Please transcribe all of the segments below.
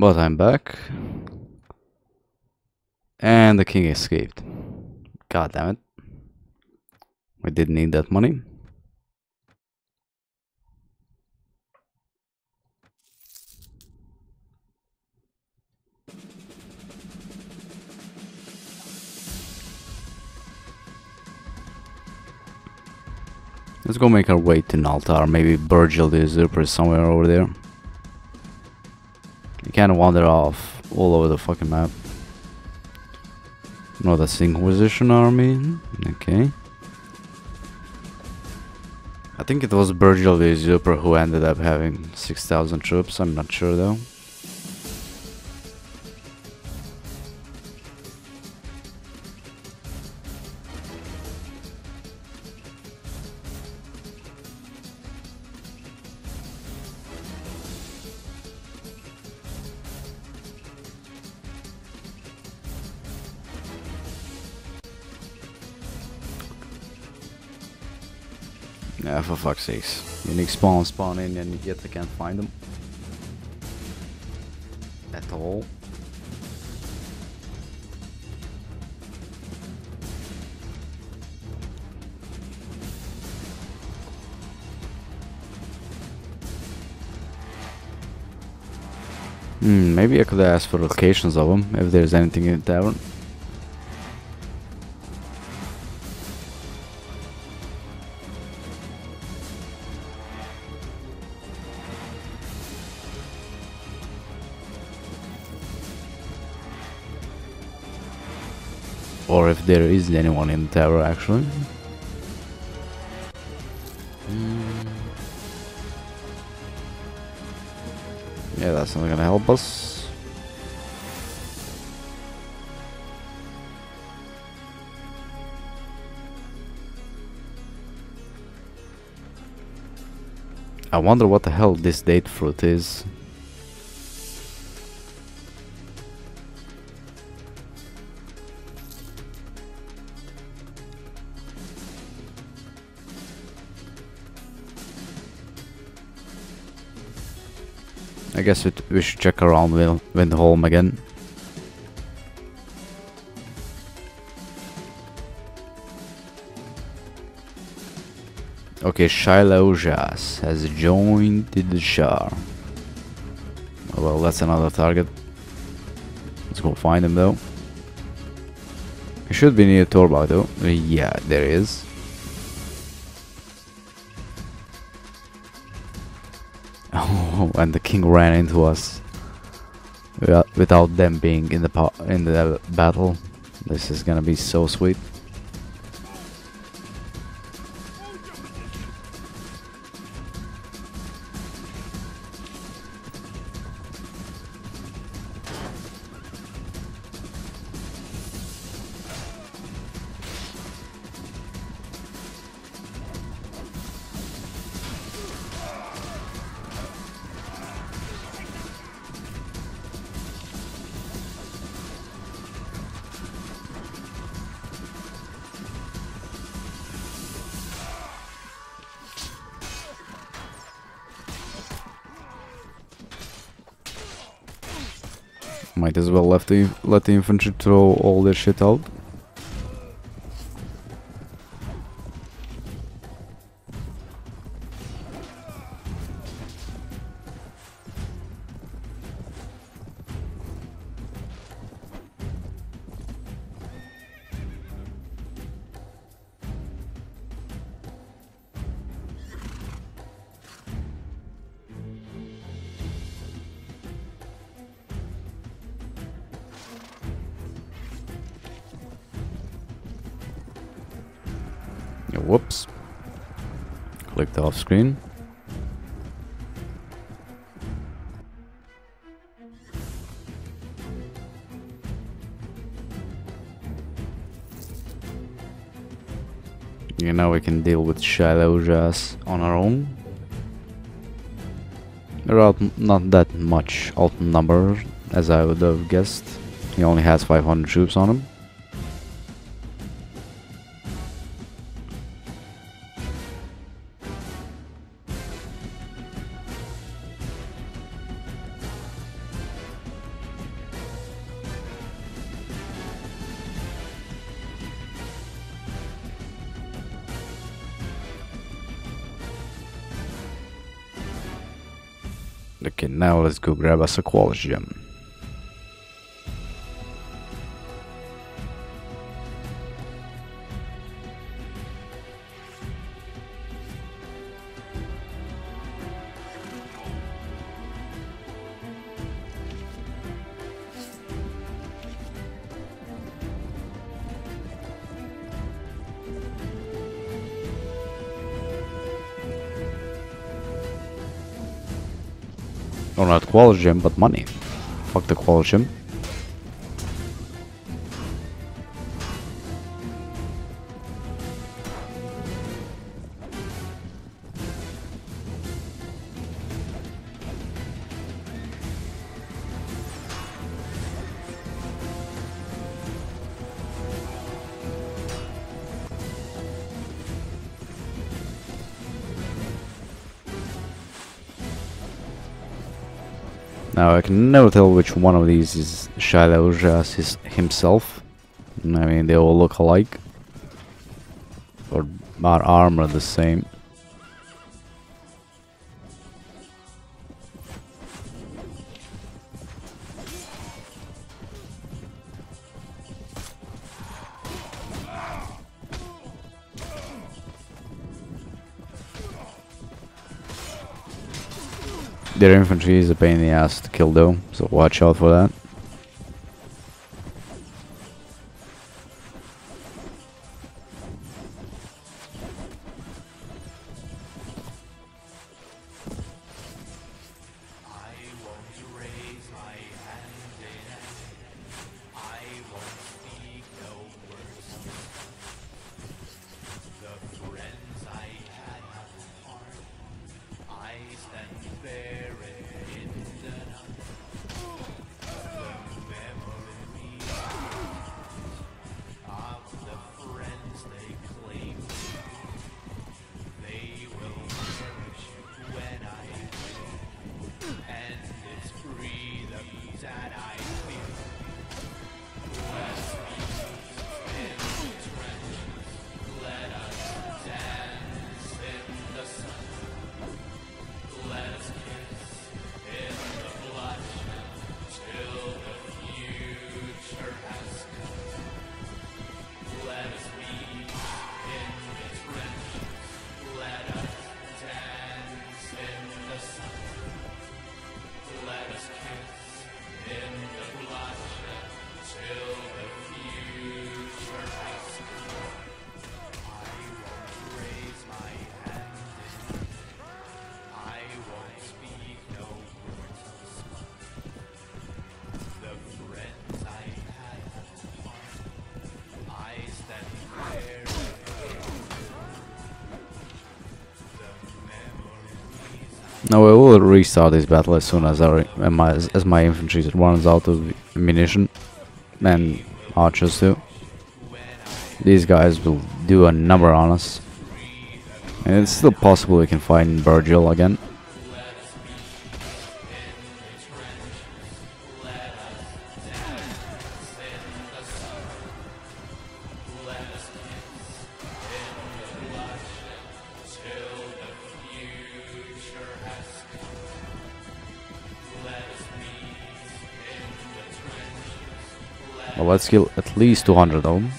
But I'm back. And the king escaped. God damn it. We didn't need that money. Let's go make our way to Naltar. Maybe Virgil the Usurper is somewhere over there. You kind of wander off all over the fucking map. No, that's Inquisition army. Okay. I think it was Virgil the Usurper who ended up having 6,000 troops. I'm not sure though. Yeah, for fuck's sakes. Unique spawn spawn in and yet I can't find them. At all. Hmm, maybe I could ask for locations of them, if there's anything in the tavern. If there is anyone in the tower actually. Hmm. Yeah, that's not gonna help us. I wonder what the hell this date fruit is. I guess it, we should check around Wind, Windholm again. Okay, Shiloh Jas has joined the Shah. Oh, well, that's another target. Let's go find him though. He should be near Torba though. Yeah, there is. and the king ran into us without, them being in the in the battle. This is gonna be so sweet. Might as well let the, let the infantry throw all their shit out. Whoops. Clicked off screen. You know we can deal with Shiloh Jas on our own. Out not that much outnumbered as I would have guessed. He only has 500 troops on him. Okay, now let's go grab a quality gem. Or not quality gem, but money. Fuck the quality Now I can never tell which one of these is Shailajas his himself. I mean, they all look alike. Or are armor the same. Their infantry is a pain in the ass to kill though, so watch out for that. Now I will restart this battle as soon as my, as my infantry runs out of ammunition and archers too. These guys will do a number on us. And it's still possible we can find Virgil again. Well, let's kill at least 200 of them.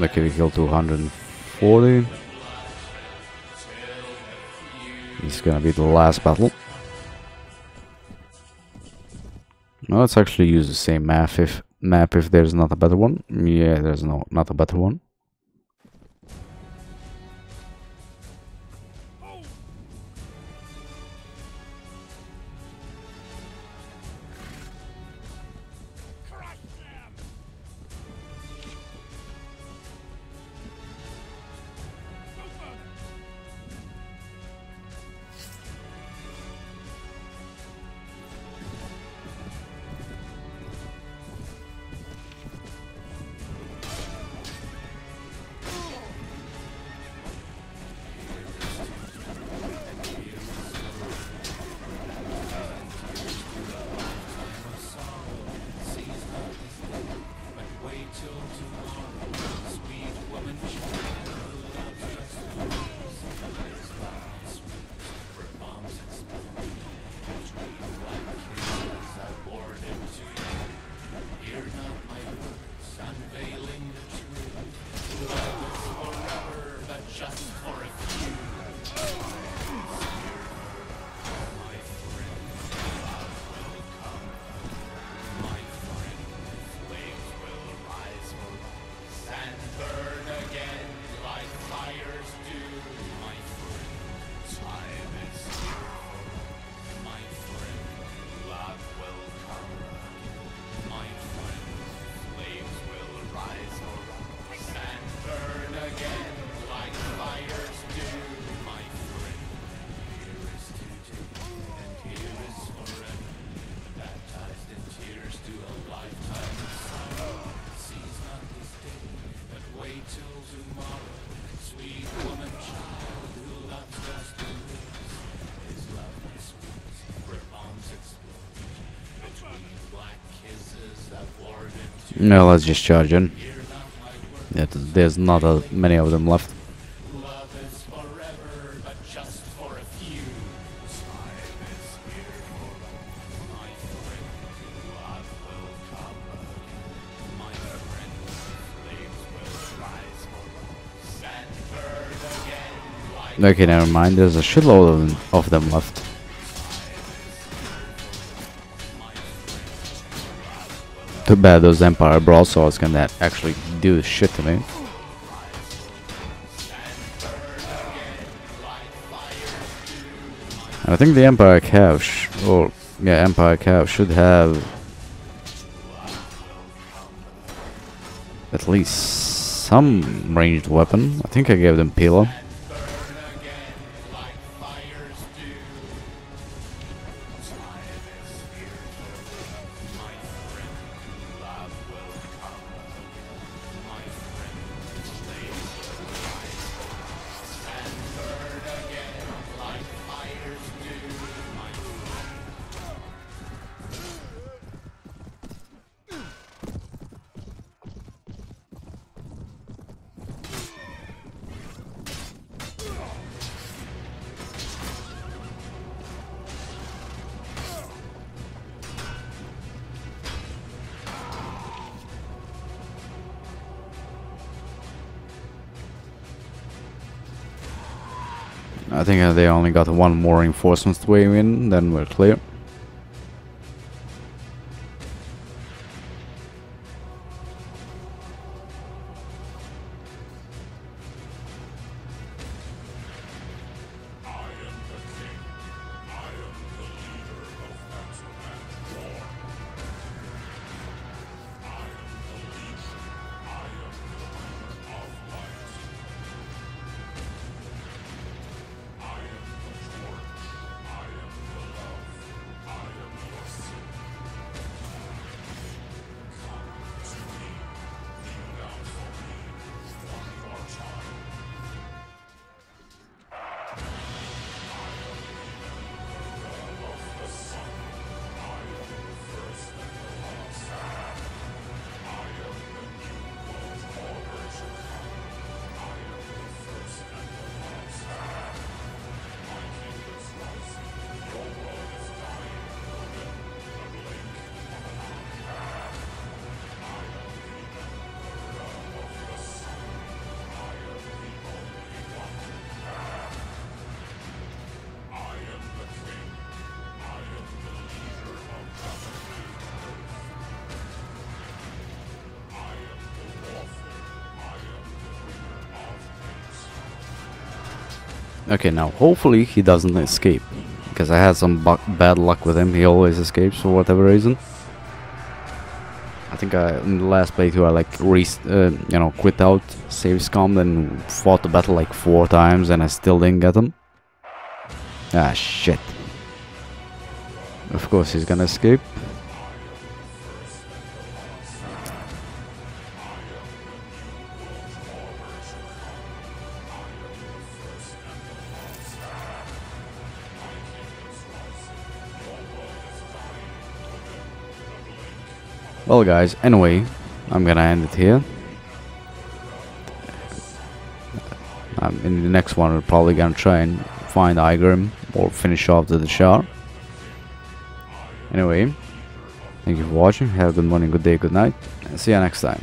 We killed 240. This is gonna be the last battle. Let's actually use the same map if map if there's not a better one. Yeah, there's no not a better one. No, let's just charge in. Yeah, there's not a, many of them left. Okay, never mind. There's a shitload of them left. Too bad those Empire Broadswords can that actually do shit to me. I think the Empire Cav, or yeah, Empire Cav should have at least some ranged weapon. I think I gave them Pila. I think they only got one more reinforcement wave in, then we're clear. Okay, now hopefully he doesn't escape. Because I had some bad luck with him. He always escapes for whatever reason. I think I, in the last playthrough I like uh, you know quit out, save scum, and fought the battle like four times and I still didn't get him. Ah shit. Of course he's gonna escape. Well guys, anyway, I'm gonna end it here. Um, in the next one we're probably gonna try and find Igrim or finish off the Shar. Anyway, thank you for watching, have a good morning, good day, good night, and see you next time.